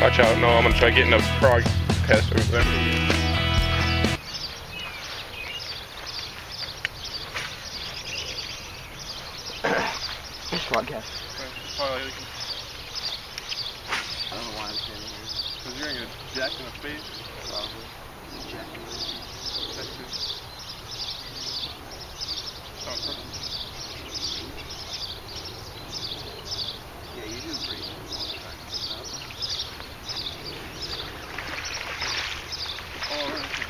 Watch out. No, I'm gonna try getting a frog test over there. Fish podcast. Probably I don't know why I'm standing here. because you're gonna get jacked in the face. Probably. Just checking. That's good. Sounds perfect. Yeah, you do breathe. Oh, right.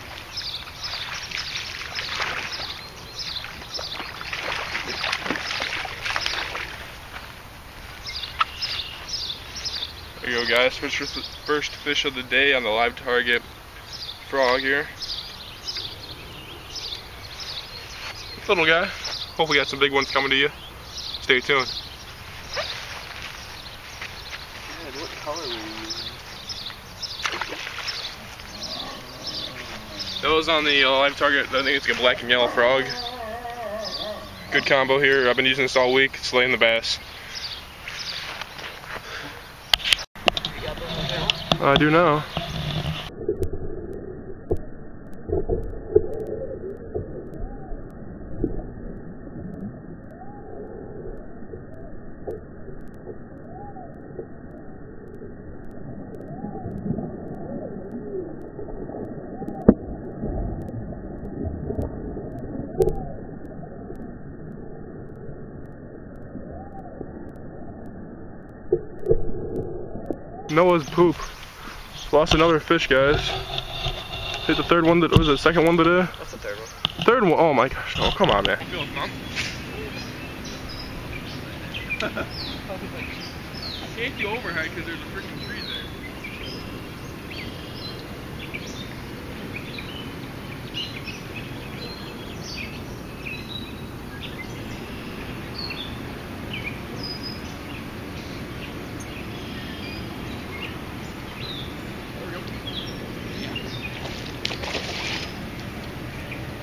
There you go, guys. First, first fish of the day on the live target frog here. Little guy. Hope we got some big ones coming to you. Stay tuned. Yeah, what color were you using? Those on the uh, live target, I think it's a black and yellow frog. Good combo here. I've been using this all week, slaying the bass. I do now. Noah's poop. Lost another fish, guys. Hit the third one that was the second one today? What's the third one? Third one. Oh my gosh. Oh, come on, man. Can't the overhead because there's a freaking tree there.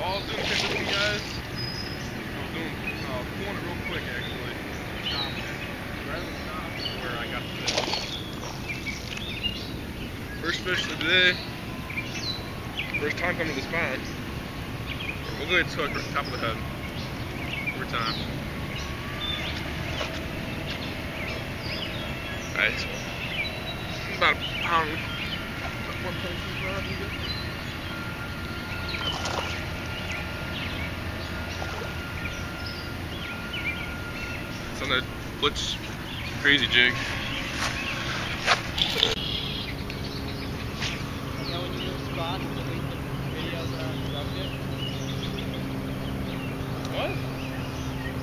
All zoom in this one, guys. I'll zoom, uh, pulling it real quick, actually. Stop it. Rather than stop where I got the First fish of the day. First time coming to this pond. We'll go ahead and hook right top of the head. Every time. Nice. About a pound. It's on that Blitz crazy jig. You know when you move spots, delete the videos that aren't productive? What?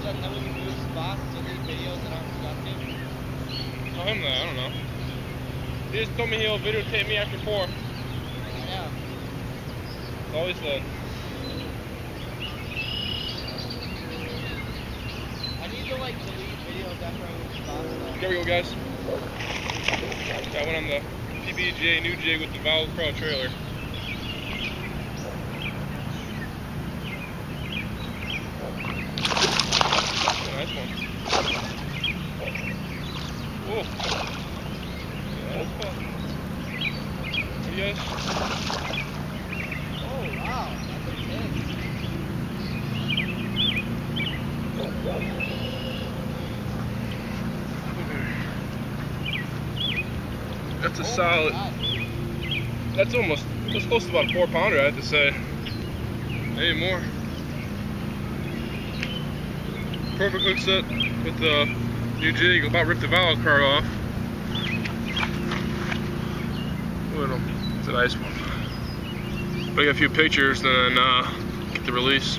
So then when you move spots, delete videos that aren't productive? Tell him that, I don't know. He just told me he'll videotape me after four. Yeah. That's all he said. I need to like delete videos after I move spots though. Here we go, guys. That went on the PBJ Nujig with the Vile Craw trailer. Nice one. Whoa. Yeah, that's fun. You guys? Oh wow, that's a big. That's a Oh solid. That's almost. That's close to about a four pounder, I have to say. Maybe more. Perfect hook set with the Nujig. About ripped the vile craw off. Him. It's a nice one. Take a few pictures, then uh, get the release.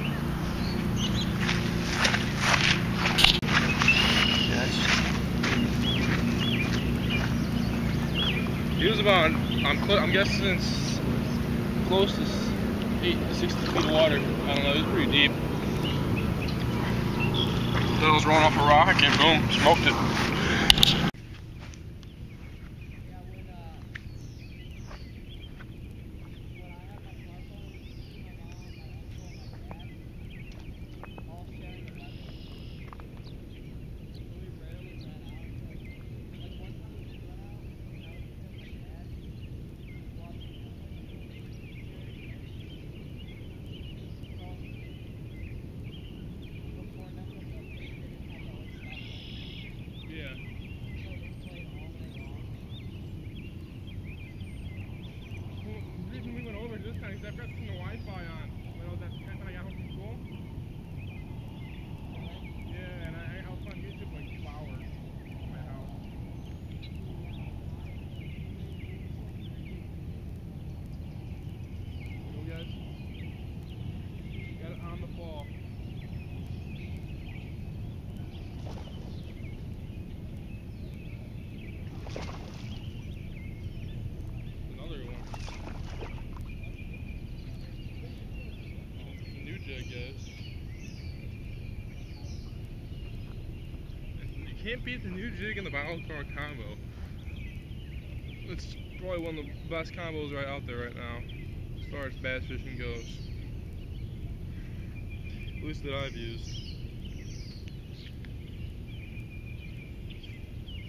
He was about, I'm, I'm guessing it's close to s- eight to 60 feet of water. I don't know, I was rolling off a rock and boom, smoked it. kept asking the Wi-Fi on. Can't beat the Nujig and the Vile Craw combo. It's probably one of the best combos right out there right now, as far as bass fishing goes. At least that I've used.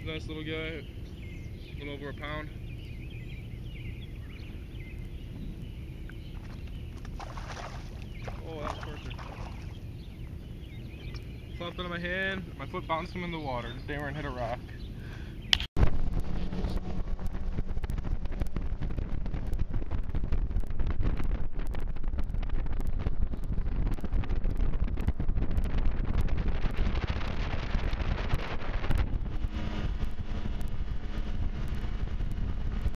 Nice little guy, a little over a pound. Oh, that was perfect. Of my hand, my foot bounced him in the water. Damn, and hit a rock.